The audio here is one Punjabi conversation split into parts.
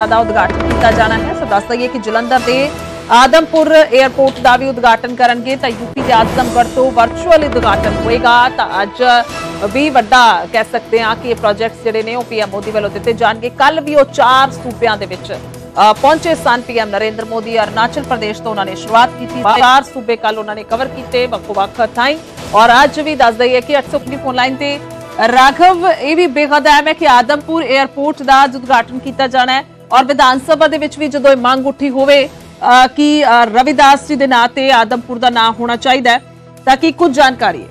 ਦਾ ਉਦਘਾਟਨ ਕੀਤਾ ਜਾਣਾ ਹੈ। ਸੋ ਦੱਸ ਦਈਏ ਕਿ ਜਲੰਧਰ ਦੇ ਆਦਮਪੁਰ 에ਅਰਪੋਰਟ ਦਾ ਵੀ ਉਦਘਾਟਨ ਕਰਨਗੇ ਤਾਂ ਯੂਪੀ ਦੇ ਆਜ਼ਮਗੜ੍ਹ ਤੋਂ ਵਰਚੁਅਲ ਉਦਘਾਟਨ ਹੋਏਗਾ। ਤਾਂ ਅੱਜ ਵੀ ਵੱਡਾ ਕਹਿ ਸਕਦੇ ਹਾਂ ਕਿ ਪ੍ਰੋਜੈਕਟਸ ਜਿਹੜੇ ਨੇ ਉਹ ਪੀਐਮ ਮੋਦੀ ਵੱਲੋਂ ਦਿੱਤੇ ਜਾਣਗੇ। ਕੱਲ ਵੀ ਉਹ ਚਾਰ ਸੂਬਿਆਂ ਦੇ ਵਿੱਚ ਪਹੁੰਚੇ ਸਨ ਪੀਐਮ ਨਰਿੰਦਰ ਮੋਦੀ। ਅਰੁਣਾਚਲ ਪ੍ਰਦੇਸ਼ ਤੋਂ ਉਹਨਾਂ ਨੇ ਸ਼ੁਰੂਆਤ ਕੀਤੀ। ਚਾਰ ਸੂਬੇ ਕੱਲ ਉਹਨਾਂ ਨੇ ਕਵਰ ਕੀਤੇ, ਵੱਖ-ਵੱਖ ਥਾਈਂ। ਔਰ ਅੱਜ ਵੀ ਦੱਸ ਦਈਏ ਕਿ 850 ਫੋਨ ਲਾਈਨ ਤੇ ਰਾਘਵ, ਇਹ ਵੀ ਬੇਹੱਦ ਅਹਿਮ ਹੈ ਕਿ ਆਦਮਪੁਰ 에ਅਰਪੋਰਟ ਦਾ ਅੱਜ ਉਦਘਾਟਨ ਕੀਤਾ ਜਾਣਾ ਹੈ। ਔਰ ਵਿਧਾਨ ਸਭਾ ਦੇ ਵਿੱਚ ਵੀ ਜਦੋਂ ਇਹ ਮੰਗ ਉੱਠੀ ਹੋਵੇ ਕਿ ਰਵਿਦਾਸ ਜੀ ਦੇ ਨਾਂ ਤੇ ਆਦਮਪੁਰ ਦਾ ਨਾਂ ਹੋਣਾ ਚਾਹੀਦਾ ਹੈ, ਤਾਂ ਕਿ ਕੁਝ ਜਾਣਕਾਰੀ ਹੈ?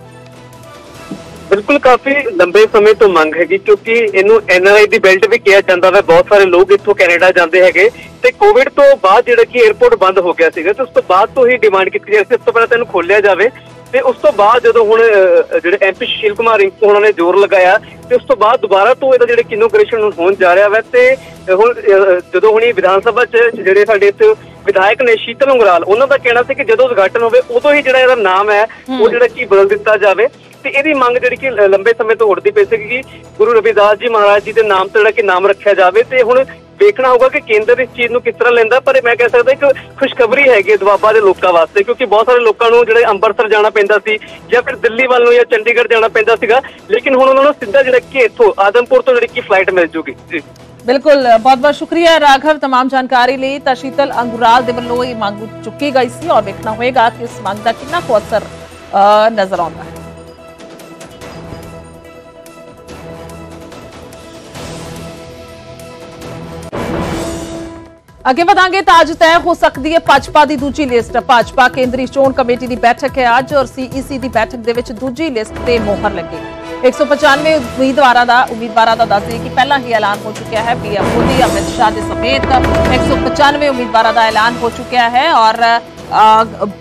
ਬਿਲਕੁਲ ਕਾਫੀ ਲੰਬੇ ਸਮੇਂ ਤੋਂ ਮੰਗ ਹੈਗੀ, ਕਿਉਂਕਿ ਇਹਨੂੰ ਐਨਆਰਆਈ ਦੀ ਬੈਲਟ ਵੀ ਕਿਹਾ ਜਾਂਦਾ ਹੈ ਬਹੁਤ ਸਾਰੇ ਲੋਕ ਇੱਥੋਂ ਕੈਨੇਡਾ ਜਾਂਦੇ ਹੈਗੇ, ਤੇ ਕੋਵਿਡ ਤੋਂ ਬਾਅਦ ਜਿਹੜਾ ਕਿ 에어ਪੋਰਟ ਬੰਦ ਹੋ ਗਿਆ ਸੀਗਾ, ਤੇ ਉਸ ਤੋਂ ਬਾਅਦ ਤੋਂ ਹੀ ਡਿਮਾਂਡ ਕੀਤੀ ਜਾ ਰਹੀ ਸੀ ਇਸ ਤੋਂ ਪਹਿਲਾਂ ਤੈਨੂੰ ਖੋਲਿਆ ਜਾਵੇ ਤੇ ਉਸ ਤੋਂ ਬਾਅਦ ਜਦੋਂ ਹੁਣ ਜਿਹੜੇ ਐਮਪੀ ਸੁਸ਼ੀਲ ਕੁਮਾਰ ਰਿੰਕੂ ਉਹਨਾਂ ਨੇ ਜ਼ੋਰ ਲਗਾਇਆ ਤੇ ਉਸ ਤੋਂ ਬਾਅਦ ਦੁਬਾਰਾ ਤੋਂ ਇਹਦਾ ਜਿਹੜੇ ਕਿਨੋਗ੍ਰੇਸ਼ਨ ਹੋਣ ਜਾ ਰਿਹਾ ਵਾ ਤੇ ਹੁਣ ਜਦੋਂ ਹੁਣੀ ਵਿਧਾਨ ਸਭਾ 'ਚ ਜਿਹੜੇ ਸਾਡੇ ਇੱਥੇ ਵਿਧਾਇਕ ਨੇ ਸ਼ੀਤਲ ਉਂਗਰਾਲ ਉਹਨਾਂ ਦਾ ਕਹਿਣਾ ਸੀ ਕਿ ਜਦੋਂ ਉਦਘਾਟਨ ਹੋਵੇ ਉਦੋਂ ਹੀ ਜਿਹੜਾ ਇਹਦਾ ਨਾਮ ਹੈ ਉਹ ਜਿਹੜਾ ਕੀ ਬਦਲ ਦਿੱਤਾ ਜਾਵੇ। ਤੇ ਇਹਦੀ ਮੰਗ ਜਿਹੜੀ ਕਿ ਲੰਬੇ ਸਮੇਂ ਤੋਂ ਉੱਠਦੀ ਪਈ ਸੀ ਕਿ ਗੁਰੂ ਰਵਿਦਾਸ ਜੀ ਮਹਾਰਾਜ ਜੀ ਦੇ ਨਾਮ ਤੇ ਜਿਹੜਾ ਕਿ ਨਾਮ ਰੱਖਿਆ ਜਾਵੇ ਤੇ ਹੁਣ ਵੇਖਣਾ ਹੋਊਗਾ ਕਿ ਕੇਂਦਰ ਇਸ ਚੀਜ਼ ਨੂੰ ਕਿਸ ਤਰ੍ਹਾਂ ਲੈਂਦਾ ਪਰ ਮੈਂ ਕਹਿ ਸਕਦਾ ਇੱਕ ਖੁਸ਼ਖਬਰੀ ਹੈਗੀ ਹੈ ਦੁਆਬਾ ਦੇ ਲੋਕਾਂ ਵਾਸਤੇ ਕਿਉਂਕਿ ਬਹੁਤ ਸਾਰੇ ਲੋਕਾਂ ਨੂੰ ਜਿਹੜੇ ਅੰਮ੍ਰਿਤਸਰ ਜਾਣਾ ਪੈਂਦਾ ਸੀ ਜਾਂ ਫਿਰ ਦਿੱਲੀ ਵੱਲ ਨੂੰ ਜਾਂ ਚੰਡੀਗੜ੍ਹ ਜਾਣਾ ਪੈਂਦਾ ਸੀਗਾ ਲੇਕਿਨ ਹੁਣ ਉਹਨਾਂ ਨੂੰ ਸਿੱਧਾ ਜਿਹੜਾ ਕਿ ਇੱਥੋਂ ਆਦਮਪੁਰ ਤੋਂ ਜਿਹੜੀ ਕਿ ਫਲਾਈਟ ਮਿਲ ਜੂਗੀ ਜੀ ਬਿਲਕੁਲ ਬਹੁਤ ਬਹੁਤ ਸ਼ੁਕਰੀਆ ਰਾਘਵ तमाम ਜਾਣਕਾਰੀ ਲਈ ਤਾਂ ਸ਼ੀਤਲ ਅੰਗੁਰਾਲ ਦੇ ਵੱਲੋਂ ਇਹ ਮੰਗ ਉੱਠ ਚੁੱਕੀ ਗਈ ਸੀ ਔਰ ਵੇਖਣਾ ਹੋਏਗਾ ਕਿ ਇਸ ਮੰਗ ਦਾ ਕਿੰਨਾ ਕੁ ਅਸਰ ਅ, ਨਜ਼ਰ ਆਉਂਦਾ ਹੈ ਅੱਗੇ ਵਧਾਂਗੇ ਤਾਂ ਅੱਜ ਤੈਅ ਹੋ ਸਕਦੀ ਹੈ ਭਾਜਪਾ ਦੀ ਦੂਜੀ ਲਿਸਟ। ਭਾਜਪਾ ਕੇਂਦਰੀ ਚੋਣ ਕਮੇਟੀ ਦੀ ਬੈਠਕ ਹੈ ਅੱਜ ਔਰ ਸੀਈਸੀ ਦੀ ਬੈਠਕ ਦੇ ਵਿੱਚ ਦੂਜੀ ਲਿਸਟ ਤੇ ਮੋਹਰ ਲੱਗੇਗੀ 195 ਉਮੀਦਵਾਰਾਂ ਦਾ ਉਮੀਦਵਾਰਾਂ ਦਾ ਦੱਸਦੇ ਕਿ ਪਹਿਲਾਂ ਹੀ ਐਲਾਨ ਹੋ ਚੁੱਕਿਆ ਹੈ ਪੀਐਮ ਮੋਦੀ, ਅਮਿਤ ਸ਼ਾਹ ਦੇ ਸਮੇਤ। 195 ਉਮੀਦਵਾਰਾਂ ਦਾ ਐਲਾਨ ਹੋ ਚੁੱਕਿਆ ਹੈ ਔਰ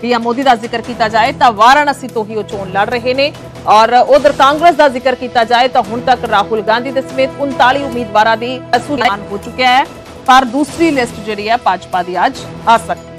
ਪੀਐਮ ਮੋਦੀ ਦਾ ਜ਼ਿਕਰ ਕੀਤਾ ਜਾਏ ਤਾਂ ਵਾਰਾਣਸੀ ਤੋਂ ਹੀ ਉਹ ਚੋਣ ਲੜ ਰਹੇ ਨੇ। ਔਰ ਉਧਰ ਕਾਂਗਰਸ ਦਾ ਜ਼ਿਕਰ ਕੀਤਾ ਜਾਏ ਤਾਂ ਹੁਣ ਤੱਕ ਰਾਹੁਲ ਗਾਂਧੀ ਦੇ ਸਮੇਤ 39 ਉਮੀਦਵਾਰਾਂ ਦੀ ਐਲਾਨ ਹੋ ਚੁੱਕਿਆ ਹੈ। ਪਰ ਦੂਸਰੀ ਲਿਸਟ ਜਿਹੜੀ ਹੈ ਭਾਜਪਾ ਦੀ ਅੱਜ ਆ ਸਕਦੀ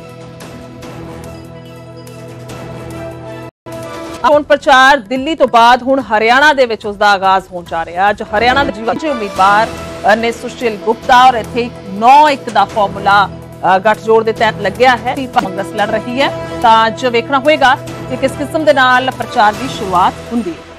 ਚੋਣ ਪ੍ਰਚਾਰ ਦਿੱਲੀ ਤੋਂ ਬਾਅਦ ਹੁਣ ਹਰਿਆਣਾ ਦੇ ਵਿੱਚ ਉਸ ਦਾ ਆਗਾਜ਼ ਹੋਣ ਜਾ ਰਿਹਾ ਅੱਜ ਹਰਿਆਣਾ ਦੇ ਵਿੱਚ ਉਮੀਦਵਾਰ ਨੇ ਸੁਸ਼ੀਲ ਗੁਪਤਾ ਔਰ ਇੱਥੇ 9-1 ਦਾ ਫਾਰਮੂਲਾ ਅ, ਗੱਠਜੋੜ ਦੇ ਤਹਿਤ ਲੱਗਿਆ ਹੈ। ਕਿ ਕਾਂਗਰਸ ਲੜ ਰਹੀ ਹੈ। ਤਾਂ ਅੱਜ ਵੇਖਣਾ ਹੋਏਗਾ ਕਿ ਕਿਸ ਕਿਸਮ ਦੇ ਨਾਲ ਪ੍ਰਚਾਰ ਦੀ ਸ਼ੁਰੂਆਤ ਹੁੰਦੀ ਹੈ।